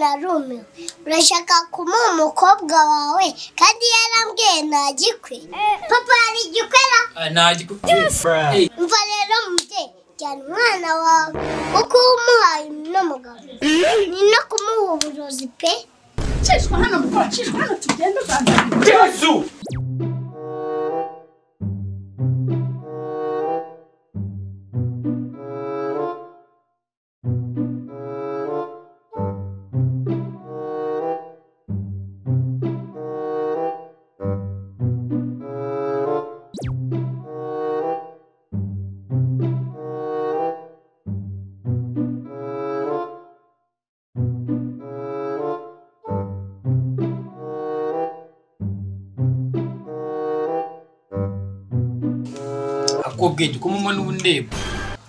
narumiwe urashaka kumuha umukobwa wawe? Kandi yarambwiye ntagikwe. Papa hari igikwera mva rero mubyeyi jyana umwana wawe. Kuko umuhaye n'umugabo. Ni no kumuha uburozi pe. Cishwa hano mukora cishwa hano tugenda uganira yesu akobwenge ko muma n'ubu ndeba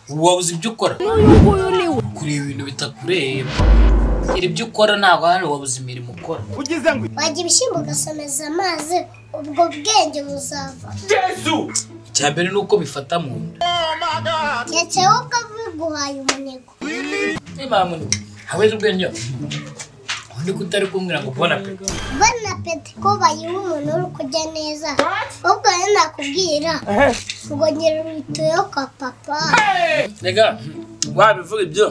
ubu wabuze ibyo ukora. Kureba ibintu bitakureba. Gira ibyo ukora ntabwo hano wabuze imirimo ukora. Wajya ibishyimbo ugasomeza amazi ubwo bwenge buzava. Icya mbere ni uko bifata mu nda. Ndetse wowe ukaba biguhaye umunego niba muntu haweze ubwenge undi kutari kumbwira ngo ubona pe bana peti ko bayiha umuntu uri kujya neza. Ahubwo rero nakubwira ngo ngira urituyo kwa papa. Rega wabivuga ibyo?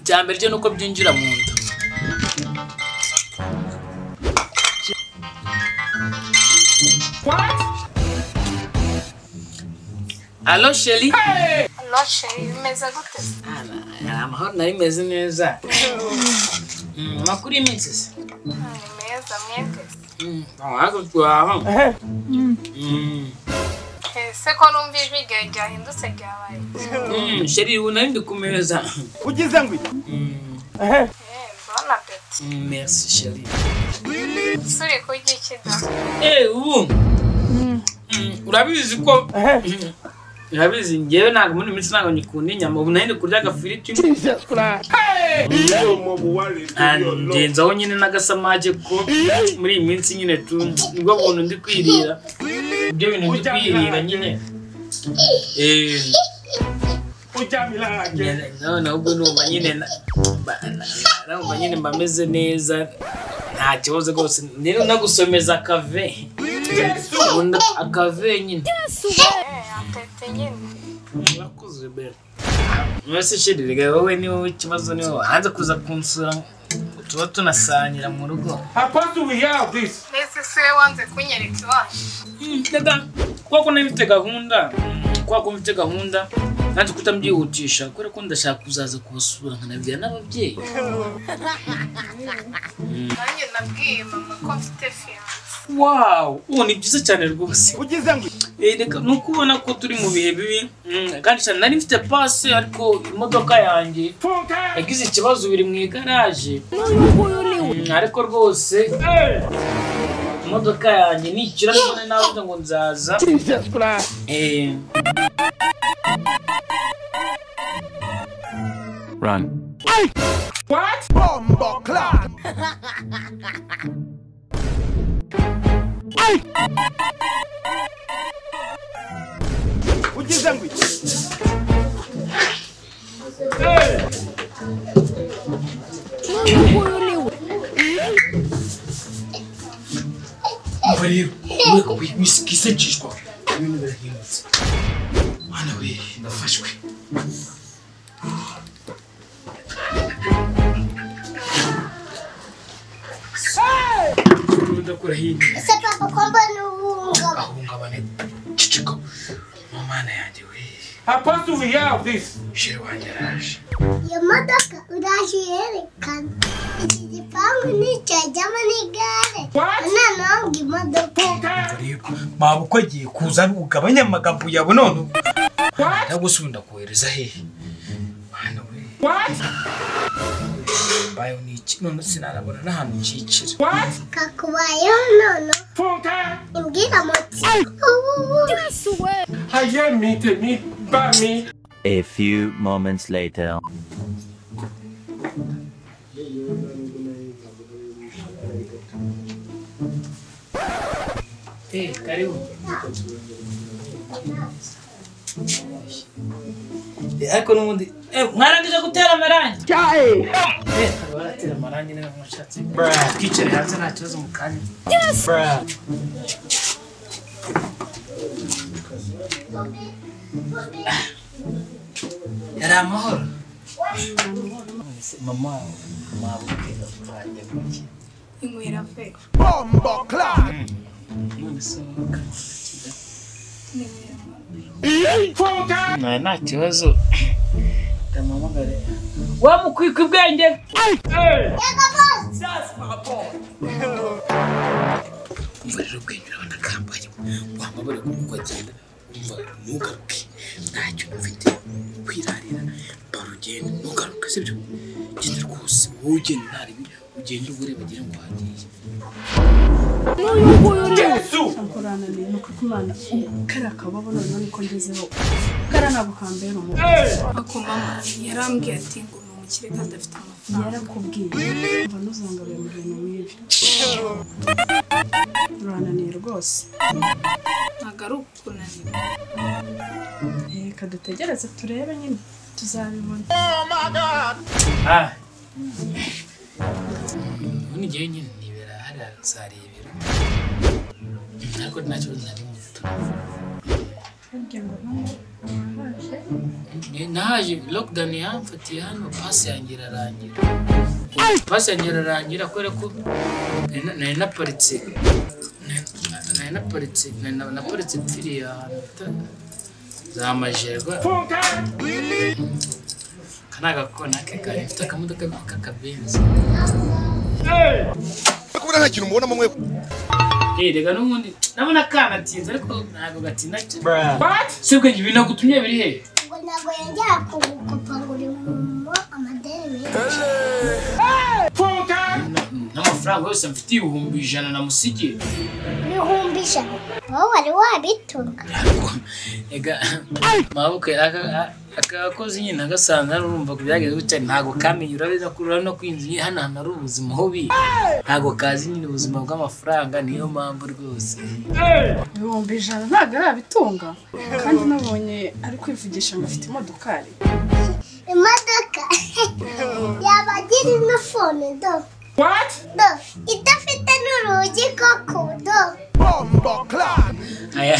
Icya mbere cyo ni uko byinjira mu nda. Alo sheri Noshe bimeze gute? Hari amahoro nari meze neza. amakuru y'iminsi se ni meza mwebwe ntabwo twaha ese ko numva ijwi ryawe ryahindutse ryabaye sheri ubu nari ndi ku meza Mm, Eh, mbona peti mm, merci sheri suri kurya iki da Eh, ubu Mm, urabizi ko Mm, urabizi? Ngewe ntabwo muri minsi ntabwo nyikunda inyama. Ubu nari kurya agafiriti. Ah, ndenzaho nyine n'agasamage ko muri iyi minsi nyine tu ni bwo buntu ndi kwirira. Ibyo bintu ndi kwirira nyine? Eh, nyine- noneho ubwo numva nyine numva nyine mba meze neza. Nta kibazo rwose. Rero nagusomeza akave. Akave nyine. Nyine urakoze be mwese sheri rega wowe ni wowe ikibazo ni wowe hanze kuza kunsura tuba tunasangira mu rugo. Have this? Mbese si we wanze kunyereka iwanyu rega kuko nari mfite gahunda kuko mfite gahunda nanjye kutamyihutisha kubera ko ndashaka kuzaza kubasura nkanabwira n'ababyeyi. Nanjye nabwiye mama ko mfite fiyanse wawu ubu ni byiza cyane rwose. Eh, reka ni uko ubona ko turi mu bihe bibi Mm, kandi cyane nari mfite pasi ariko imodoka yanjye yagize ikibazo biri mu igaraje. Mm, ariko rwose imodoka yanjye nikira none nawe ngo nzaza. Run. Hey! What? Bombo clock! hey! What is language? Hey! Говори, мы, мы, é мы, мы, мы, мы, мы, ndakura hino. Ese papa ko mbona ubuhungaba ahungabane cicika mu mana yanjye we. Apostle we have this. Shere wanjye araje. Iyo modoka uraje uyerekana iki gipangu nticyajyamo n'igare noneho ngo imodoka. Maba uko agiye kuza ugabanya amagambo yawe none ntabwo ubu ndakohereza hehe. Mwana we. mbayeho n'iki none sinarabona n'ahantu ncikira kakubayeho nono. Funka A few moments later. Hey, karibu. Ah. Ariko n'ubundi mwarangije gutera amarangi Eh, mfatire amarangi niba mwashatse twicare hanze nta kibazo mu kanya yari amahoro mama mwabubwira kwanjye muke inywera pe none se nta nta kibazo. Ndamuhamagare. Wa mukwika ubwenge. Umva rero kwenyura banakambaye wamabare kuko agenda umva ntugaruke. Ntacyo ufite. Kwirarira barugenda ntugaruke sibyo? Genda rwose wowe ugenda ntaribi ugenda ubure bagire ngo wagiye. Kurananiye ni ukuko imana kariya kababo noneho niko ngezeho. Kariya ntabwo kambera umuntu ako mama yarambwiye ati ngo ni umukire kandi afite amafaranga. Yarakubwiye. Mva ntuzangaruye mu bintu nk'ibi urananiye rwose. Ntabwo ari ukunanira reka dutegereze turebe nyine. Tuzabibona. Ah. Ubundi njyewe nyine nibera hariya zarebera. Ariko nta kibazo nari muto. burya ngo ntaje Eh, Nahaje lockdown yamfatiye hano pasi yanjye irarangira. Pasi yanjye irarangira kubera ko nari na- nari naparitse nari- naparitse nari na- naparitse mpfiriye ahantu bita za majerwa aka ni agakona ke kari mfite akamodoka k'akabenzi kubura nta kintu mubonamo mwe Eh, rega n'ubundi ndabona kanatinze ariko ntabwo gatinda cyane se bwenge ibintu nagutumye biri he? Ngo ntabwo yongera kugukopa ngo uri mu amadeni n'amafaranga yose mfite ibihumbi ijana namusigiye ibihumbi ijana. Wowe wari wabitunga. Ariko ega maboko aka aka gakozi nyine agasanga urumva ku byageze gutya ntabwo kamenye urabiza ko urabona ko inzu hano hantu ari ubuzima bubi ntabwo kazi nyine ubuzima bw'amafaranga niyo mpamvu rwose. Ibihumbi ijana ntabwo arabitunga kandi nabonye ari kwivugisha ngo afite imodokari. Imodoka. Yaba agira ino fone do. What? do. Idafite n'urugi koko do. Aya.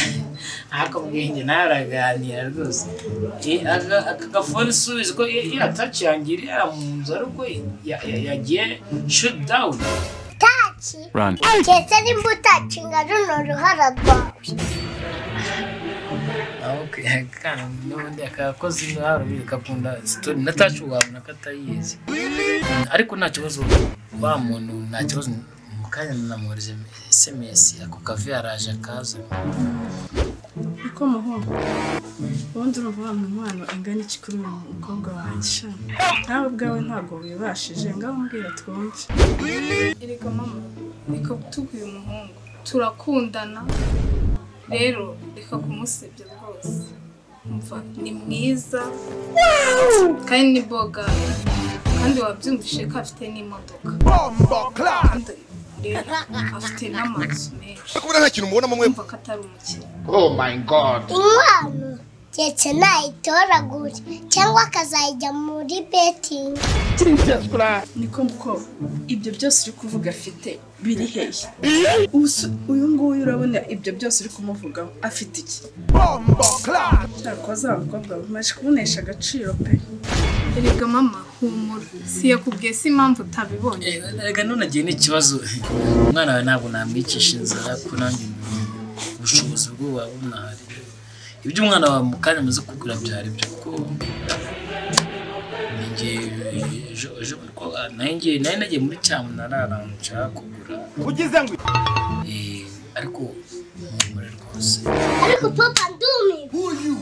Ako bwenge nawe uraganira rwose aka gafone subiza ko iriya taci yanjye iri hariya mu nzu ariko ya- ya- yagiye down. Taci Run. kese nimba utacinga runo ruhara rwawe. N'ubundi akakozi nawe gakunda sitori na taci wabona ko atayizi. Ariko nta kibazo wa muntu nta kibazo mu kanya namwohereza sms ako kavi araje akaza. Niko muhungu ubundi urumva wa mwana ingana iki kuri uyu mukobwa wanjye? Sha nawe ubwawe ntabwo wibashije ngaho mbwira twumve. Erega mama reka gutuguye umuhungu turakundana. Rero reka kumusebya rwose. Umva ni mwiza. Kandi ni boga. Kandi wabyumvishe ko afite n'imodoka. Rero afite n'amazu menshi. Kubura nta kintu mubonamo mwe. Umva ko atari umukire. Inkwano ndetse nayitoragure cyangwa akazajya muri betingi niko muko ibyo byose uri kuvuga afite biri hehe? Uyu nguyu urabona ibyo byose uri kumuvugaho. Afite iki? Cyakoze abakobwa bamaze kubonesha agaciro pe. Erega mama. Humura si yakubwiye si impamvu utabibonye. Reka nunagiye n'ikibazo. Umwana wawe ntabwo namwicisha inzara ko nanjye ubushobozi bwo buba bunahari ibyo umwana wawe mu kanya amaze kugura byari byo ko nanjye ejo ejo ko nanjye nari nagiye muri cyamunara nshaka kugura. Ugize ngo Eh, ariko muhumure rwose. Ariko papa ndumiwe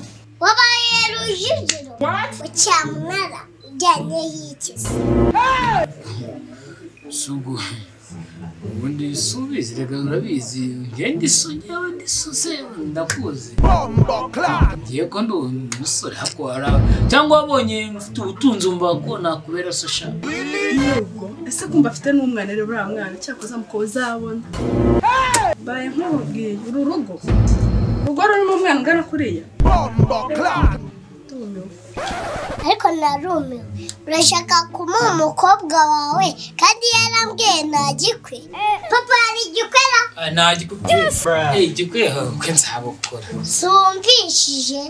wabaye rujugiro mu cyamunara ujyanye y'ikisi sugu. Ubundi subizi reka urabizi ngende iso ngewe ndisose ndakuzi ngiye ko ndi umusore hakora cyangwa wabonye mfite ubutunzi wumva ko nakubera so sha nubwo ese kumva afite n'umwana rero uriya mwana cyakoze muko uzabona. Baye nk'ubabwiye uru rugo urugo rurimo umwana ungana kuriya. Ariko narumiwe urashaka kumuha umukobwa wawe? Kandi yarambwiye ntagikwe. Papa hari igikwera? Nta gikwe Eh, igikwe kwe nzabukora. Sumvishije.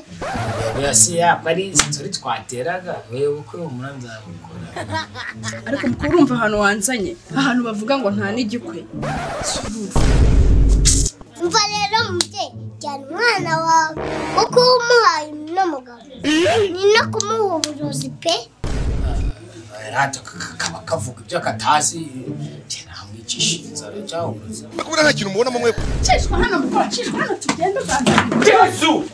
Oya si yako ari sitori twateraga? Wewe bukwe humura nzabukora. Ariko mukuru urumva ahantu wanzanye. Ahantu bavuga ngo nta n'igikwe. Mva rero mubyeyi jyana umwana wawe. Kuko umuhaye n'umugabo ni no kumuha uburozi pe kaba kavuga ibyo katazi. Njye namwicisha inzara cyangwa ubuzima kubona nta kintu mubonamo mwe cishwa hano mukuru cishwa hano tugende uganira Jesu!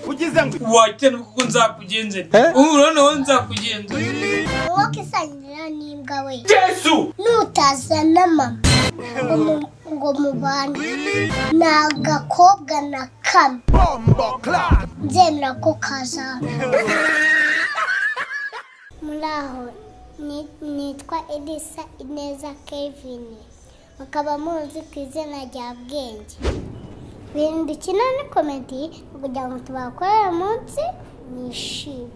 wakena kuko nzakugenzera ubu noneho nzakugenzera wowe kisanyira n'imbwa we. Jesu! nutazana mama. Ngo mu- ngo mubane ni agakobwa na kamwe nzemera ko kazana muri aho ni- nitwa elisa ineza kevin. Mukaba muzi ku izina rya bwenge ibintu dukina ni komedi kugira ngo tubakorere munsi nishime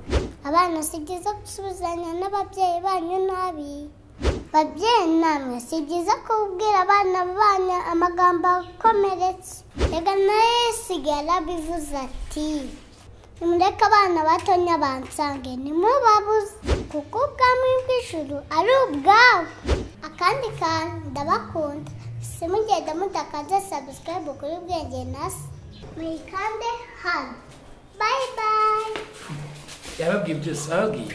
abana si byiza gusubizanya n'ababyeyi banyu nabi. Babyeyi namwe si byiza kubwira abana banyu amagambo akomeretse? Reka nawe sigara bivuze ati nimureke abana batonya bansange ntimubabuze kuko ubwami bw'ijuru ari ubwabo akandi kantu ndabakunda. Simugenda mudakaze sabusikarayibu kuri bwenge nasi muyikande hano. Bayi bayi yababwiye byose bababwiye